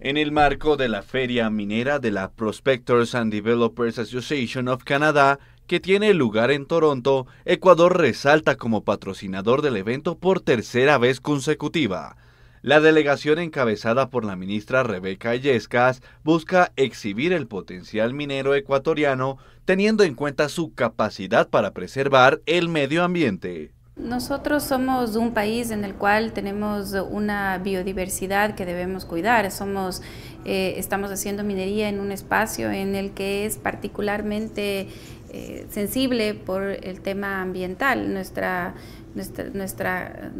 En el marco de la feria minera de la Prospectors and Developers Association of Canada, que tiene lugar en Toronto, Ecuador resalta como patrocinador del evento por tercera vez consecutiva. La delegación encabezada por la ministra Rebeca Illescas busca exhibir el potencial minero ecuatoriano teniendo en cuenta su capacidad para preservar el medio ambiente. Nosotros somos un país en el cual tenemos una biodiversidad que debemos cuidar. Somos, eh, estamos haciendo minería en un espacio en el que es particularmente eh, sensible por el tema ambiental. Nuestra, nuestra,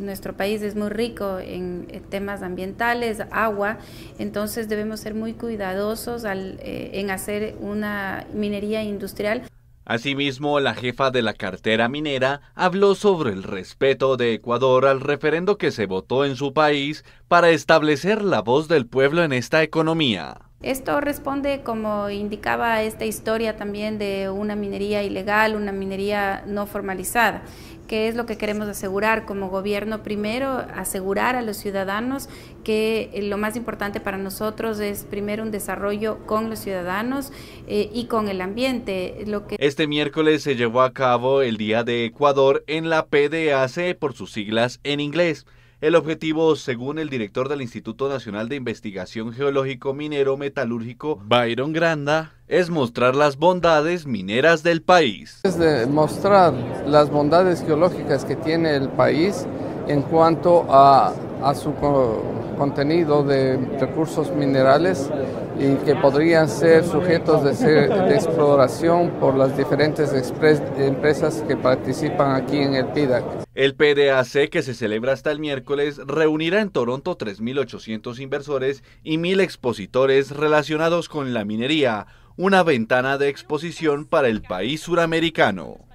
nuestro país es muy rico en temas ambientales, agua, entonces debemos ser muy cuidadosos eh, en hacer una minería industrial. Asimismo, la jefa de la cartera minera habló sobre el respeto de Ecuador al referendo que se votó en su país para establecer la voz del pueblo en esta economía. Esto responde, como indicaba esta historia también, de una minería ilegal, una minería no formalizada que es lo que queremos asegurar como gobierno. Primero, asegurar a los ciudadanos que lo más importante para nosotros es primero un desarrollo con los ciudadanos eh, y con el ambiente. Lo que... Este miércoles se llevó a cabo el Día de Ecuador en la PDAC por sus siglas en inglés. El objetivo, según el director del Instituto Nacional de Investigación Geológico Minero Metalúrgico, Byron Granda, es mostrar las bondades mineras del país. Es mostrar las bondades geológicas que tiene el país en cuanto a, a su contenido de recursos minerales y que podrían ser sujetos de, de exploración por las diferentes empresas que participan aquí en el PIDAC. El PDAC, que se celebra hasta el miércoles, reunirá en Toronto 3.800 inversores y 1.000 expositores relacionados con la minería, una ventana de exposición para el país suramericano.